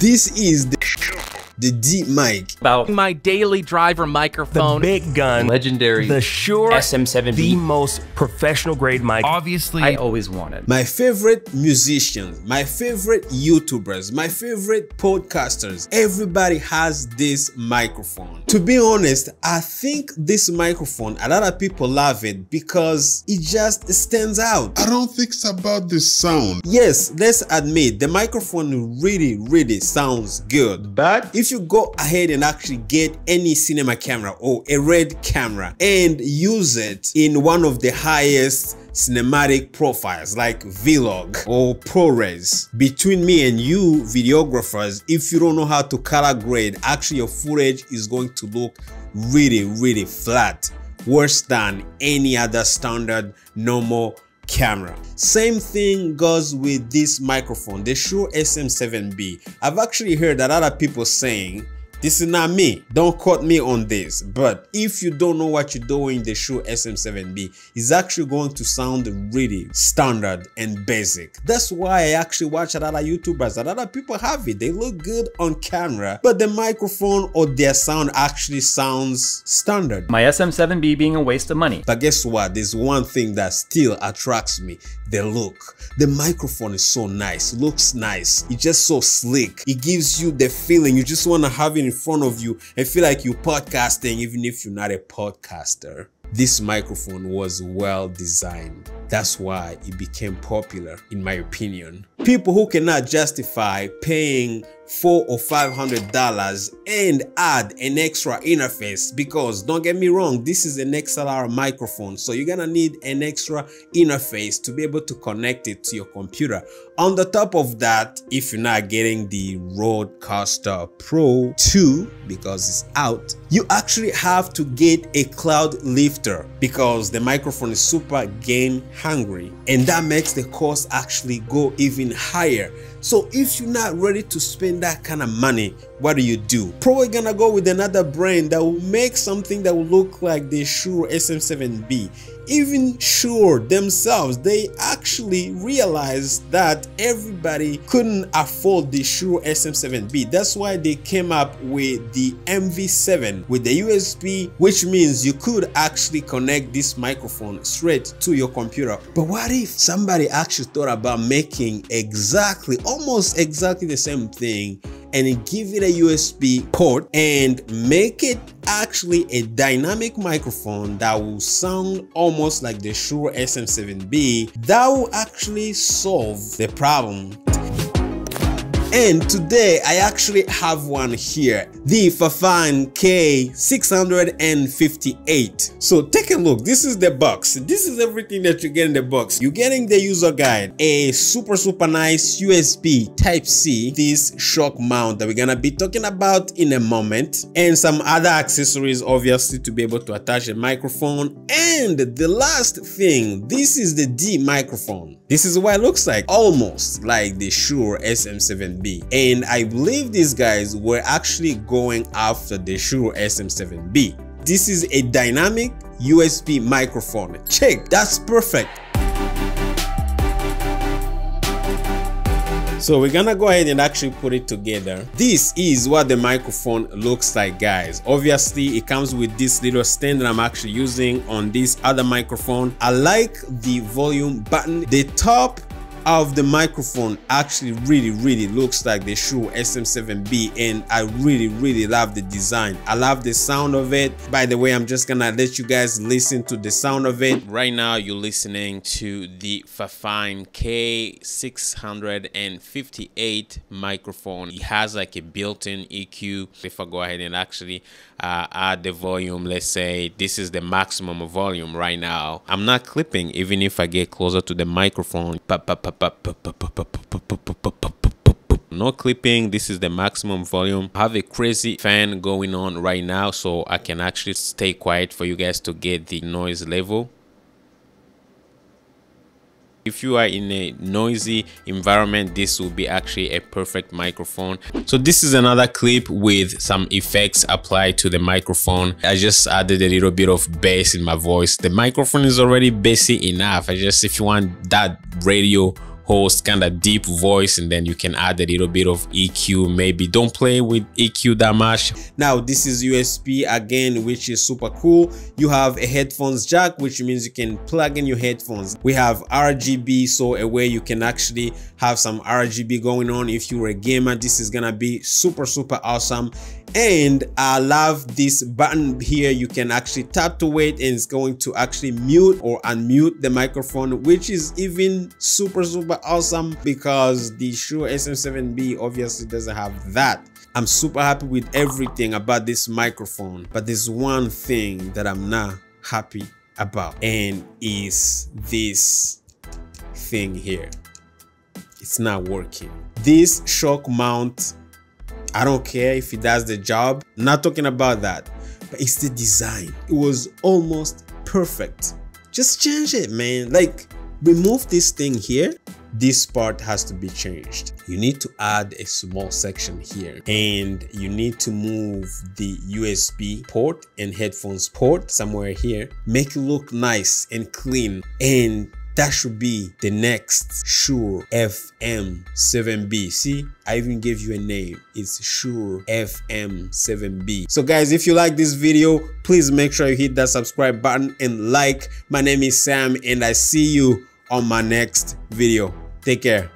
This is the the D mic. About my daily driver microphone. The big gun. Legendary. The Shure SM7B. The most professional grade mic. Obviously, I always wanted. My favorite musicians, my favorite YouTubers, my favorite podcasters, everybody has this microphone. To be honest, I think this microphone, a lot of people love it because it just stands out. I don't think it's about the sound. Yes, let's admit the microphone really, really sounds good. But if you go ahead and actually get any cinema camera or a red camera and use it in one of the highest cinematic profiles like vlog or ProRes. Between me and you videographers, if you don't know how to color grade, actually your footage is going to look really, really flat, worse than any other standard normal camera. Same thing goes with this microphone, the Shure SM7B. I've actually heard lot of people saying this is not me. Don't quote me on this. But if you don't know what you're doing, the Shure SM7B is actually going to sound really standard and basic. That's why I actually watch a lot of YouTubers. A lot of people have it. They look good on camera, but the microphone or their sound actually sounds standard. My SM7B being a waste of money. But guess what? There's one thing that still attracts me. The look. The microphone is so nice. Looks nice. It's just so slick. It gives you the feeling you just want to have it in front of you and feel like you're podcasting even if you're not a podcaster. This microphone was well designed. That's why it became popular in my opinion. People who cannot justify paying four or five hundred dollars and add an extra interface because don't get me wrong this is an XLR microphone so you're gonna need an extra interface to be able to connect it to your computer. On the top of that if you're not getting the Rodecaster Pro 2 because it's out you actually have to get a Cloudlifter because the microphone is super gain hungry and that makes the cost actually go even higher so if you're not ready to spend that kind of money, what do you do? Probably gonna go with another brand that will make something that will look like the Shure SM7B. Even Shure themselves, they actually realized that everybody couldn't afford the Shure SM7B. That's why they came up with the MV7 with the USB, which means you could actually connect this microphone straight to your computer. But what if somebody actually thought about making exactly almost exactly the same thing and give it a USB port and make it actually a dynamic microphone that will sound almost like the Shure SM7B that will actually solve the problem and today I actually have one here, the FIFINE K658. So take a look, this is the box. This is everything that you get in the box. You're getting the user guide, a super super nice USB Type-C, this shock mount that we're gonna be talking about in a moment, and some other accessories obviously to be able to attach a microphone. And the last thing, this is the D microphone. This is what it looks like, almost like the Shure SM7 and I believe these guys were actually going after the Shure SM7B. This is a dynamic USB microphone. Check, that's perfect. So we're gonna go ahead and actually put it together. This is what the microphone looks like guys. Obviously it comes with this little stand that I'm actually using on this other microphone. I like the volume button. The top of the microphone actually really really looks like the Shure SM7B and I really really love the design. I love the sound of it. By the way, I'm just gonna let you guys listen to the sound of it. Right now you're listening to the FIFINE K658 microphone. It has like a built-in EQ. If I go ahead and actually uh, add the volume, let's say this is the maximum volume right now. I'm not clipping even if I get closer to the microphone. No clipping, this is the maximum volume. I have a crazy fan going on right now so I can actually stay quiet for you guys to get the noise level. If you are in a noisy environment, this will be actually a perfect microphone. So this is another clip with some effects applied to the microphone. I just added a little bit of bass in my voice. The microphone is already bassy enough. I just, if you want that radio host kind of deep voice and then you can add a little bit of EQ maybe don't play with EQ that much. Now this is USB again which is super cool. You have a headphones jack which means you can plug in your headphones. We have RGB so a way you can actually have some RGB going on. If you're a gamer this is gonna be super super awesome and I love this button here. You can actually tap to it and it's going to actually mute or unmute the microphone which is even super super awesome because the Shure SM7B obviously doesn't have that. I'm super happy with everything about this microphone but there's one thing that I'm not happy about and is this thing here. It's not working. This shock mount I don't care if it does the job. Not talking about that, but it's the design. It was almost perfect. Just change it, man. Like, remove this thing here. This part has to be changed. You need to add a small section here and you need to move the USB port and headphones port somewhere here. Make it look nice and clean and that should be the next Shure FM7B. See, I even gave you a name. It's Shure FM7B. So guys, if you like this video, please make sure you hit that subscribe button and like. My name is Sam and I see you on my next video. Take care.